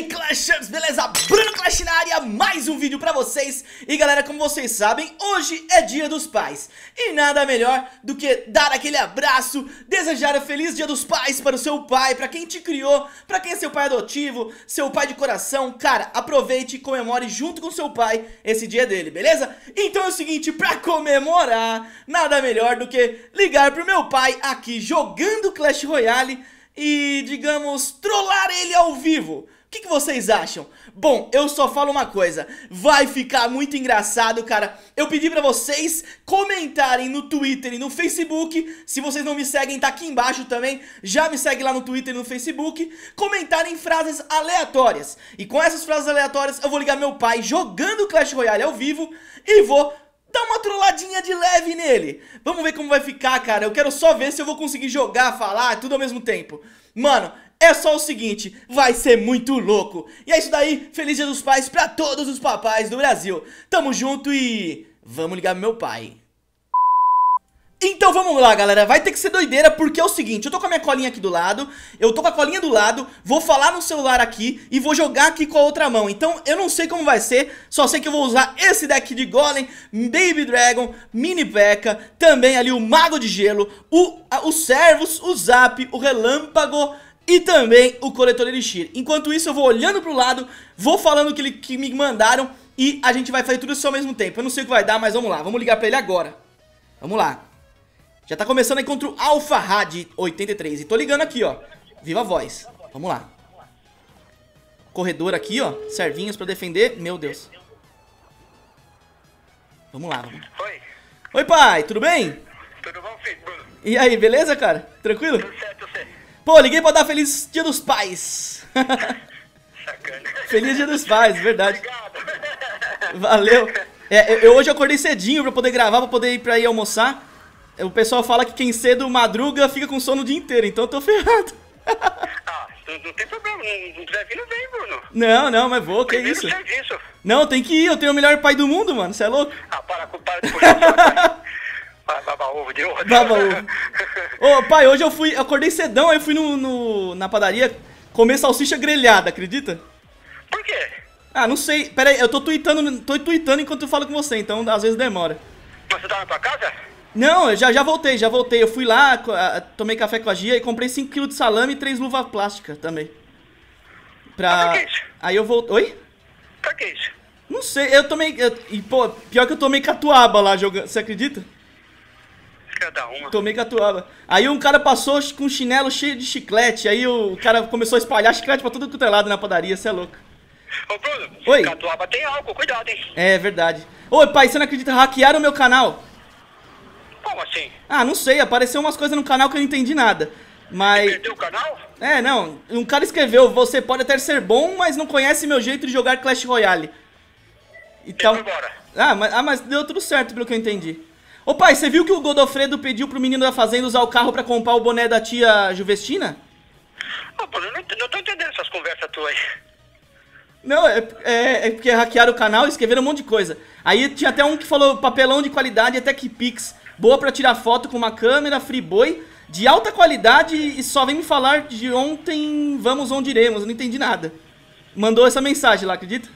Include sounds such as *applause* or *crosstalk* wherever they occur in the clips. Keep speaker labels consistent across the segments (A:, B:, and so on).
A: aí, Clashers, beleza? Bruno Clash na área, mais um vídeo pra vocês E galera, como vocês sabem, hoje é dia dos pais E nada melhor do que dar aquele abraço Desejar um feliz dia dos pais para o seu pai Pra quem te criou, pra quem é seu pai adotivo Seu pai de coração Cara, aproveite e comemore junto com seu pai esse dia dele, beleza? Então é o seguinte, pra comemorar Nada melhor do que ligar pro meu pai aqui jogando Clash Royale e, digamos, trollar ele ao vivo. O que, que, vocês acham? Bom, eu só falo uma coisa, vai ficar muito engraçado, cara. Eu pedi pra vocês comentarem no Twitter e no Facebook. Se vocês não me seguem, tá aqui embaixo também. Já me segue lá no Twitter e no Facebook. Comentarem frases aleatórias. E com essas frases aleatórias, eu vou ligar meu pai jogando Clash Royale ao vivo e vou Dá uma trolladinha de leve nele. Vamos ver como vai ficar, cara. Eu quero só ver se eu vou conseguir jogar, falar, tudo ao mesmo tempo. Mano, é só o seguinte, vai ser muito louco. E é isso daí, feliz dia dos pais pra todos os papais do Brasil. Tamo junto e... Vamos ligar pro meu pai. Então vamos lá galera, vai ter que ser doideira porque é o seguinte, eu tô com a minha colinha aqui do lado, eu tô com a colinha do lado, vou falar no celular aqui e vou jogar aqui com a outra mão Então eu não sei como vai ser, só sei que eu vou usar esse deck de Golem, Baby Dragon, Mini P.E.K.K.A, também ali o Mago de Gelo, o, a, o Servus, o Zap, o Relâmpago e também o Coletor Elixir Enquanto isso eu vou olhando pro lado, vou falando o que, que me mandaram e a gente vai fazer tudo isso ao mesmo tempo Eu não sei o que vai dar, mas vamos lá, vamos ligar pra ele agora Vamos lá já tá começando aí contra o Alpha Rad 83. E tô ligando aqui, ó. Viva a voz. Vamos lá. Corredor aqui, ó. Servinhos pra defender. Meu Deus. Vamos lá. Vamos.
B: Oi.
A: Oi, pai. Tudo bem?
B: Tudo bom, filho?
A: E aí, beleza, cara? Tranquilo?
B: Tudo certo?
A: Pô, liguei pra dar feliz dia dos pais.
B: Sacana.
A: feliz dia dos pais, verdade.
B: Obrigado.
A: Valeu. É, eu, eu hoje acordei cedinho pra poder gravar, pra poder ir pra ir almoçar. O pessoal fala que quem cedo madruga fica com sono o dia inteiro, então eu tô ferrado.
B: ah, não, tem problema, não, quiser vir, não vem, Bruno.
A: Não, não, mas vou, que
B: Primeiro
A: isso?
B: serviço.
A: Não, tem que ir, eu tenho o melhor pai do mundo, mano, você é louco?
B: Ah, para, para Vai *laughs* baba ovo de outro.
A: Baba ovo. Ô, pai, hoje eu fui, eu acordei cedão, aí fui no, no, na padaria comer salsicha grelhada, acredita?
B: Por quê?
A: Ah, não sei, pera aí, eu tô tweetando, tô tweetando enquanto eu falo com você, então às vezes demora.
B: Mas você tá na tua casa?
A: Não, eu já, já voltei, já voltei. Eu fui lá, tomei café com a Gia e comprei 5kg de salame e 3 luvas plásticas também. Pra.
B: Ah, pra?
A: Aí eu voltei. Oi?
B: Pra que isso?
A: Não sei, eu tomei. Eu... E, pô, pior que eu tomei catuaba lá jogando. Você acredita?
B: Cada uma.
A: Tomei catuaba. Aí um cara passou com um chinelo cheio de chiclete. Aí o cara começou a espalhar chiclete pra tudo quanto é lado na padaria, você é louco.
B: Ô, Bruno,
A: Oi.
B: catuaba tem álcool, cuidado, hein?
A: É verdade. Ô, pai, você não acredita? Hackearam o meu canal.
B: Como assim?
A: Ah, não sei, apareceu umas coisas no canal que eu não entendi nada. Mas.
B: Perdeu o canal?
A: É, não. Um cara escreveu: Você pode até ser bom, mas não conhece meu jeito de jogar Clash Royale. Então. Ah mas, ah, mas deu tudo certo, pelo que eu entendi. Ô pai, você viu que o Godofredo pediu pro menino da fazenda usar o carro pra comprar o boné da tia Juvestina?
B: Ô, Bruno, eu não, não tô entendendo essas conversas tuas aí.
A: Não, é, é, é porque hackearam o canal e escreveram um monte de coisa. Aí tinha até um que falou papelão de qualidade até que Pix. Boa pra tirar foto com uma câmera, Friboi, de alta qualidade e só vem me falar de ontem vamos onde iremos. Não entendi nada. Mandou essa mensagem lá, acredita?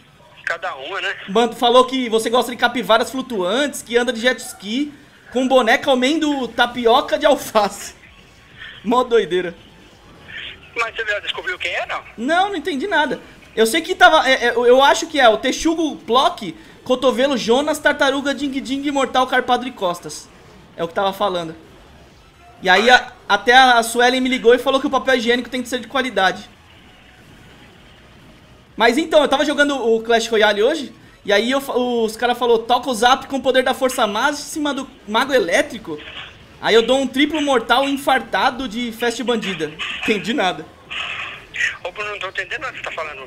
B: Cada uma, né?
A: Mano, falou que você gosta de capivaras flutuantes, que anda de jet ski, com boneca comendo tapioca de alface. Mó doideira.
B: Mas você já descobriu quem é, não?
A: Não, não entendi nada. Eu sei que tava. é, é, eu acho que é o Texugo Plock, Cotovelo Jonas, Tartaruga Ding Ding Mortal Carpado de Costas. É o que tava falando. E aí a- até a Suelen me ligou e falou que o papel higiênico tem que ser de qualidade. Mas então, eu tava jogando o Clash Royale hoje, e aí eu os caras falaram, toca o zap com o poder da força máxima do mago elétrico. Aí eu dou um triplo mortal infartado de festa bandida. *laughs* Entendi nada.
B: Ô, Bruno, não tô entendendo nada que você tá falando.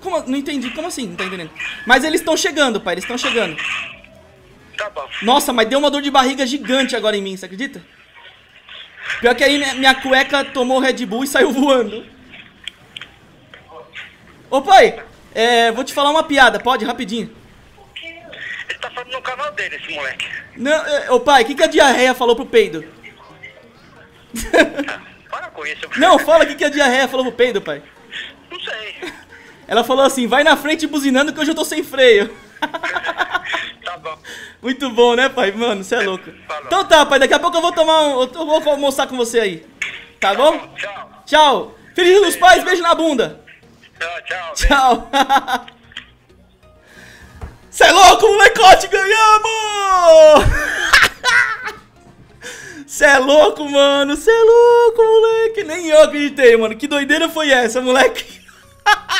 A: Como? Não entendi, como assim? Não tá entendendo? Mas eles estão chegando, pai, eles estão chegando.
B: Tá bom.
A: Nossa, mas deu uma dor de barriga gigante agora em mim, você acredita? Pior que aí minha, minha cueca tomou Red Bull e saiu *laughs* voando. Ô pai, é, vou te falar uma piada, pode? Rapidinho.
B: Ele tá falando no canal dele, esse moleque.
A: Não, é, ô pai, o que, que a diarreia falou pro peido?
B: Para com isso. *laughs*
A: Não, fala o que, que a diarreia falou pro peido, pai.
B: Não sei.
A: Ela falou assim, vai na frente buzinando que hoje eu tô sem freio. *laughs*
B: Tá bom.
A: Muito bom, né, pai? Mano, você é louco.
B: Falou.
A: Então tá, pai, daqui a pouco eu vou tomar um. Eu vou almoçar com você aí. Tá bom?
B: Tchau.
A: Tchau. Feliz dos pais, beijo na bunda.
B: Tchau, tchau.
A: Tchau. *laughs* Cê é louco, molecote, ganhamos! *laughs* Cê é louco, mano, cê é louco, moleque. Nem eu acreditei, mano. Que doideira foi essa, moleque?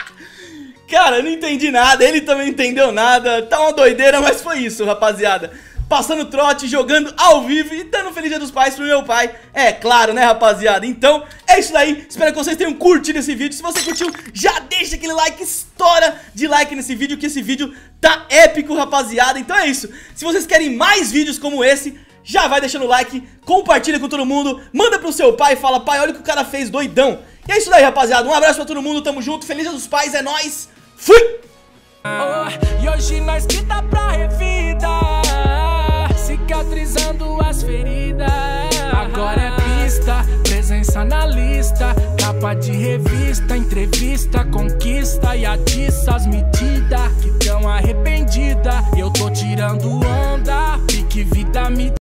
A: *laughs* Cara, eu não entendi nada, ele também não entendeu nada. Tá uma doideira, mas foi isso, rapaziada. Passando trote, jogando ao vivo e dando Feliz Dia dos Pais pro meu pai. É claro, né, rapaziada? Então, é isso daí. Espero que vocês tenham curtido esse vídeo. Se você curtiu, já deixa aquele like, estoura de like nesse vídeo, que esse vídeo tá épico, rapaziada. Então é isso. Se vocês querem mais vídeos como esse, já vai deixando o like, compartilha com todo mundo, manda pro seu pai e fala, pai, olha o que o cara fez, doidão. E é isso daí, rapaziada. Um abraço pra todo mundo, tamo junto. Feliz Dia dos Pais, é nóis. Fui!
C: Oh, e hoje nós que dá pra revida Cicatrizando as feridas. Agora é pista, presença na lista Capa de revista, entrevista, conquista E atiça as medidas que tão arrependida. Eu tô tirando onda, pique vida me